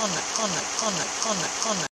Honne, Honne, Honne, Honne, Honne.